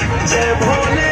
जय भोले